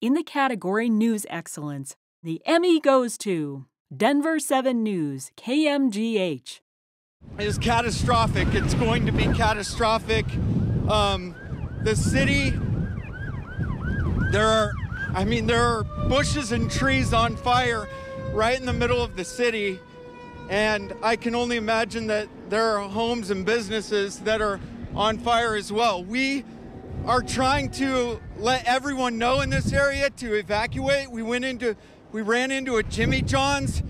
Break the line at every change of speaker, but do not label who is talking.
In the category News Excellence, the Emmy goes to Denver 7 News, KMGH.
It's catastrophic. It's going to be catastrophic. Um, the city, there are, I mean, there are bushes and trees on fire right in the middle of the city. And I can only imagine that there are homes and businesses that are on fire as well. We are trying to let everyone know in this area to evacuate. We went into, we ran into a Jimmy John's